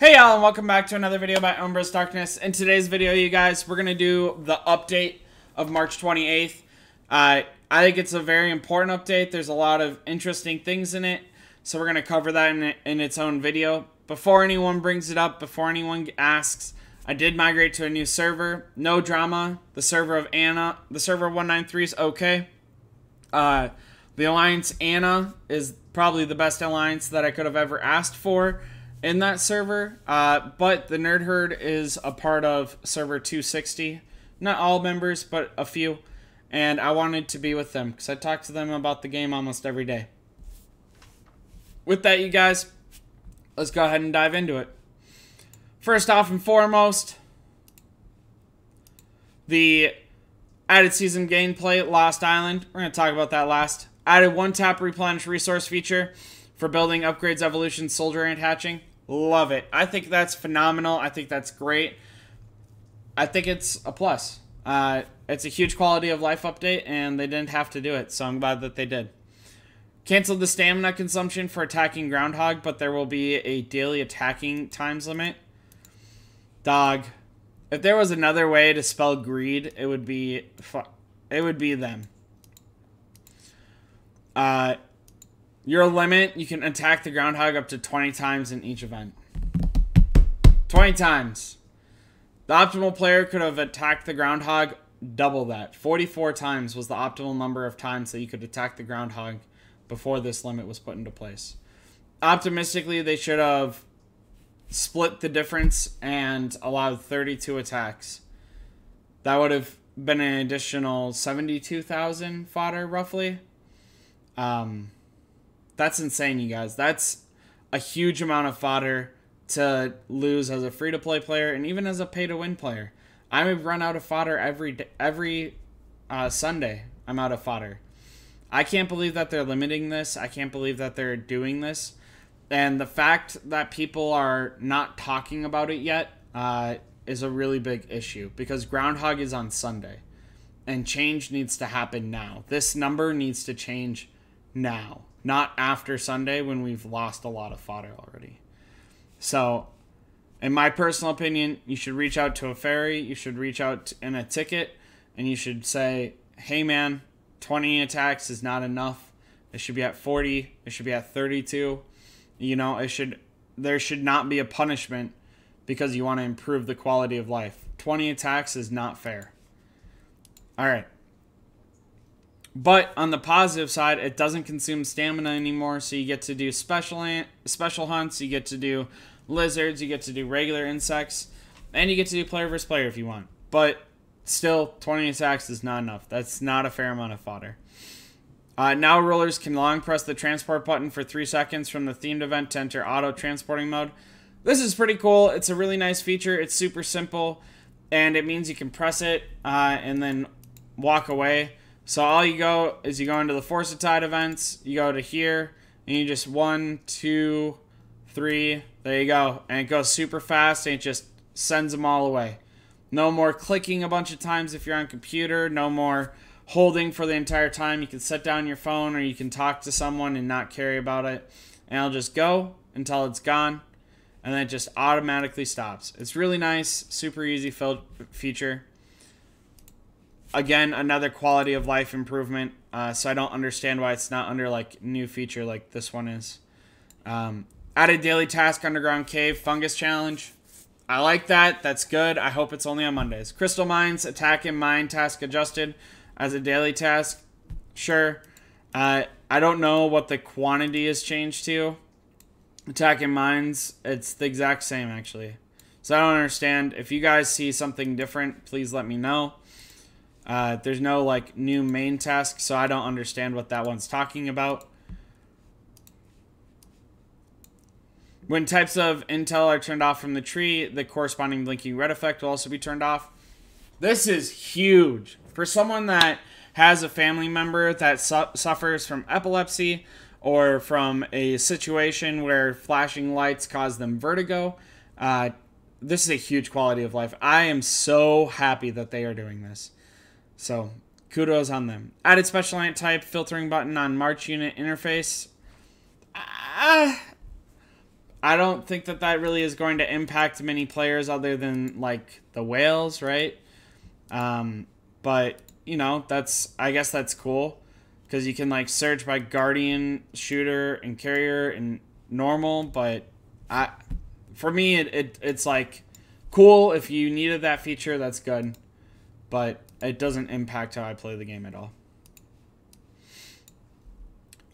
Hey y'all and welcome back to another video by Umbra's Darkness. In today's video, you guys, we're going to do the update of March 28th. Uh, I think it's a very important update. There's a lot of interesting things in it, so we're going to cover that in, in its own video. Before anyone brings it up, before anyone asks, I did migrate to a new server. No drama. The server of Anna, the server 193 is okay. Uh, the alliance Anna is probably the best alliance that I could have ever asked for in that server. Uh, but the Nerd Herd is a part of server 260. Not all members, but a few. And I wanted to be with them because I talk to them about the game almost every day. With that, you guys, let's go ahead and dive into it. First off and foremost, the added season gameplay Lost Island. We're going to talk about that last. Added one tap replenish resource feature for building upgrades, evolution, soldier ant hatching. Love it. I think that's phenomenal. I think that's great. I think it's a plus. Uh, it's a huge quality of life update, and they didn't have to do it, so I'm glad that they did. Canceled the stamina consumption for attacking Groundhog, but there will be a daily attacking times limit. Dog. If there was another way to spell greed, it would be it would be them. Uh, your limit, you can attack the groundhog up to 20 times in each event. 20 times. The optimal player could have attacked the groundhog double that. 44 times was the optimal number of times that you could attack the groundhog before this limit was put into place. Optimistically, they should have split the difference and allowed 32 attacks. That would have been an additional 72,000 fodder, roughly. Um, that's insane, you guys. That's a huge amount of fodder to lose as a free to play player and even as a pay to win player. I run out of fodder every every uh, Sunday. I'm out of fodder. I can't believe that they're limiting this. I can't believe that they're doing this. And the fact that people are not talking about it yet uh, is a really big issue because Groundhog is on Sunday and change needs to happen now. This number needs to change now not after Sunday when we've lost a lot of fodder already. So, in my personal opinion, you should reach out to a ferry, you should reach out in a ticket, and you should say, hey man, 20 attacks is not enough. It should be at 40, it should be at 32. You know, it should there should not be a punishment because you want to improve the quality of life. 20 attacks is not fair. All right. But on the positive side, it doesn't consume stamina anymore, so you get to do special special hunts, you get to do lizards, you get to do regular insects, and you get to do player versus player if you want. But still, 20 attacks is not enough. That's not a fair amount of fodder. Uh, now rulers can long press the transport button for 3 seconds from the themed event to enter auto transporting mode. This is pretty cool. It's a really nice feature. It's super simple, and it means you can press it uh, and then walk away. So all you go is you go into the Force of Tide events, you go to here, and you just one, two, three, there you go. And it goes super fast and it just sends them all away. No more clicking a bunch of times if you're on computer, no more holding for the entire time. You can set down your phone or you can talk to someone and not carry about it. And it'll just go until it's gone. And then it just automatically stops. It's really nice, super easy feature again another quality of life improvement uh, so i don't understand why it's not under like new feature like this one is. Um, added daily task underground cave fungus challenge. I like that. That's good. I hope it's only on mondays. Crystal mines attack and mine task adjusted as a daily task. Sure. Uh, i don't know what the quantity is changed to. Attack and mines it's the exact same actually. So i don't understand. If you guys see something different please let me know uh, there's no like new main task, so I don't understand what that one's talking about. When types of intel are turned off from the tree, the corresponding blinking red effect will also be turned off. This is huge. For someone that has a family member that su suffers from epilepsy or from a situation where flashing lights cause them vertigo, uh, this is a huge quality of life. I am so happy that they are doing this. So kudos on them. Added special ant type filtering button on March unit interface. Uh, I don't think that that really is going to impact many players other than like the whales, right? Um, but you know, that's I guess that's cool because you can like search by guardian, shooter, and carrier and normal. But I, for me, it, it it's like cool if you needed that feature. That's good, but it doesn't impact how I play the game at all.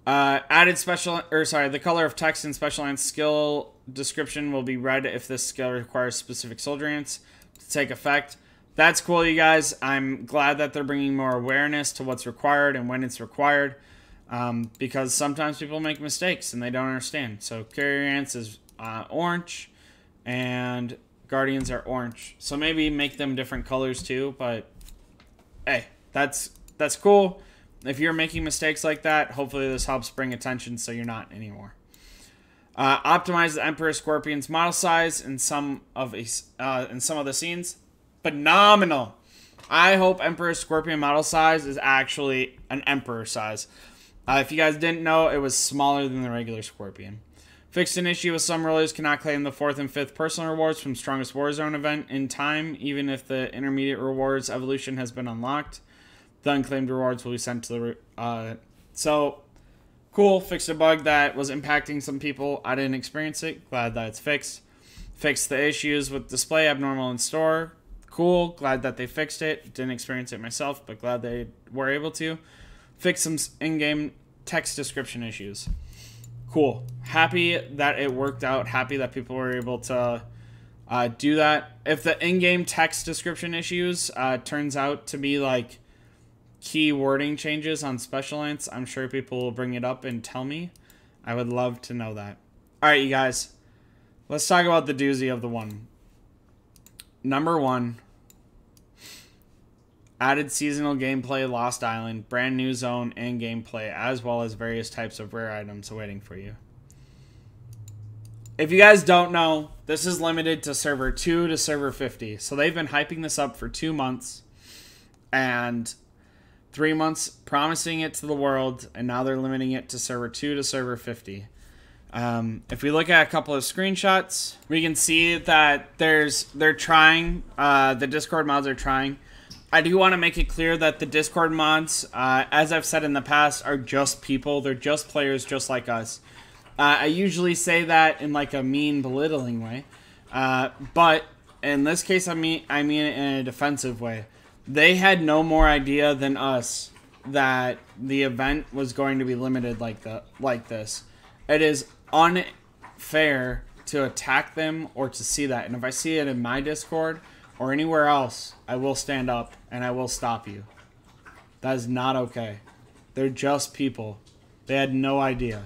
Uh, added special, or sorry, the color of text in special ants skill description will be red if this skill requires specific soldier ants to take effect. That's cool, you guys. I'm glad that they're bringing more awareness to what's required and when it's required, um, because sometimes people make mistakes and they don't understand. So carrier ants is uh, orange, and guardians are orange. So maybe make them different colors too. But hey, that's that's cool. If you're making mistakes like that, hopefully this helps bring attention so you're not anymore. Uh, optimize the Emperor Scorpion's model size in some of uh, in some of the scenes. Phenomenal. I hope Emperor Scorpion model size is actually an Emperor size. Uh, if you guys didn't know, it was smaller than the regular Scorpion. Fixed an issue with some rulers cannot claim the fourth and fifth personal rewards from Strongest Warzone event in time, even if the intermediate rewards evolution has been unlocked. The unclaimed rewards will be sent to the. Uh, so, cool. Fixed a bug that was impacting some people. I didn't experience it. Glad that it's fixed. Fixed the issues with display abnormal in store. Cool. Glad that they fixed it. Didn't experience it myself, but glad they were able to. Fix some in game text description issues. Cool. Happy that it worked out. Happy that people were able to. Uh, do that. If the in-game text description issues uh, turns out to be like key wording changes on Special Ants, I'm sure people will bring it up and tell me. I would love to know that. All right, you guys. Let's talk about the doozy of the one. Number one. Added seasonal gameplay Lost Island, brand new zone and gameplay, as well as various types of rare items awaiting for you. If you guys don't know, this is limited to server 2 to server 50. So they've been hyping this up for two months. And three months promising it to the world, and now they're limiting it to server 2 to server 50. Um, if we look at a couple of screenshots, we can see that there's they're trying. Uh, the Discord mods are trying. I do want to make it clear that the Discord mods, uh, as I've said in the past, are just people. They're just players, just like us. Uh, I usually say that in like a mean, belittling way, uh, but in this case, I mean I mean it in a defensive way they had no more idea than us that the event was going to be limited like the like this. It is unfair to attack them or to see that. And if I see it in my Discord or anywhere else, I will stand up and I will stop you. That is not okay. They're just people. They had no idea.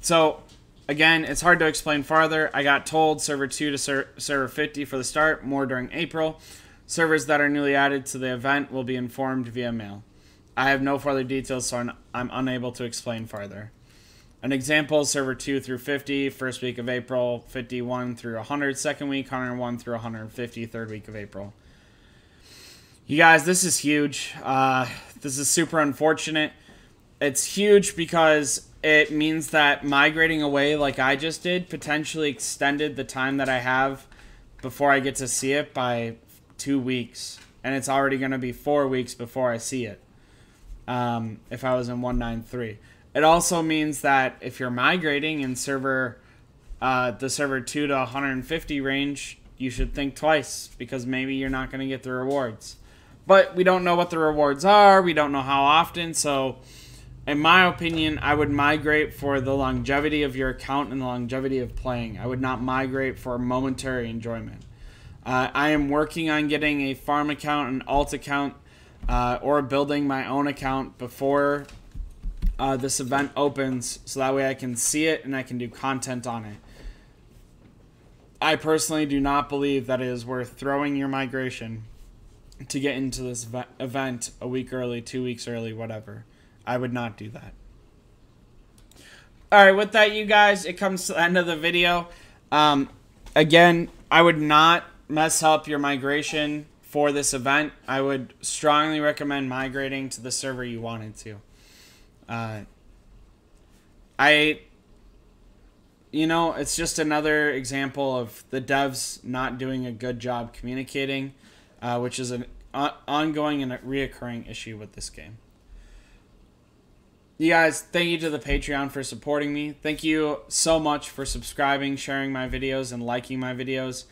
So, again, it's hard to explain farther. I got told server 2 to ser server 50 for the start, more during April. Servers that are newly added to the event will be informed via mail. I have no further details, so I'm, I'm unable to explain further. An example server 2 through 50, first week of April, 51 through 100, second week, 101 through 150, third week of April. You guys, this is huge. Uh, this is super unfortunate. It's huge because it means that migrating away like I just did potentially extended the time that I have before I get to see it by two weeks, and it's already going to be four weeks before I see it. Um, if I was in 193, it also means that if you're migrating in server, uh, the server two to 150 range, you should think twice because maybe you're not going to get the rewards. But we don't know what the rewards are. We don't know how often. So, in my opinion, I would migrate for the longevity of your account and the longevity of playing. I would not migrate for momentary enjoyment. Uh, I am working on getting a farm account, an alt account, uh, or building my own account before uh, this event opens so that way I can see it and I can do content on it. I personally do not believe that it is worth throwing your migration to get into this event a week early, two weeks early, whatever. I would not do that. Alright, with that, you guys, it comes to the end of the video. Um, again, I would not mess up your migration for this event, I would strongly recommend migrating to the server you wanted to. Uh, I you know, it's just another example of the devs not doing a good job communicating, uh, which is an uh, ongoing and reoccurring issue with this game. You guys, thank you to the Patreon for supporting me. Thank you so much for subscribing, sharing my videos, and liking my videos.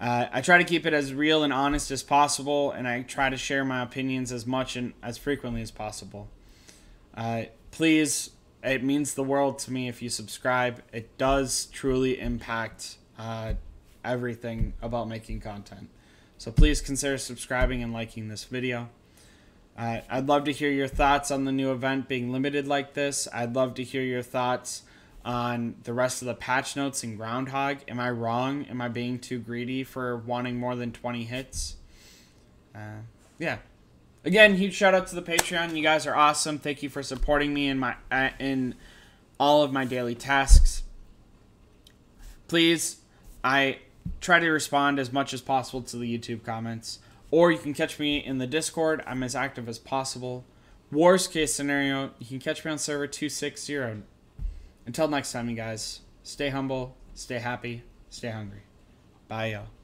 Uh, I try to keep it as real and honest as possible, and I try to share my opinions as much and as frequently as possible. Uh, please, it means the world to me if you subscribe. It does truly impact uh, everything about making content. So please consider subscribing and liking this video. Uh, I'd love to hear your thoughts on the new event being limited like this. I'd love to hear your thoughts on the rest of the patch notes in Groundhog. Am I wrong? Am I being too greedy for wanting more than 20 hits? Uh, yeah. Again, huge shout out to the Patreon. You guys are awesome. Thank you for supporting me in my uh, in all of my daily tasks. Please, I try to respond as much as possible to the YouTube comments, or you can catch me in the Discord. I'm as active as possible. Worst case scenario, you can catch me on server 260. Until next time, you guys, stay humble, stay happy, stay hungry. Bye, y'all.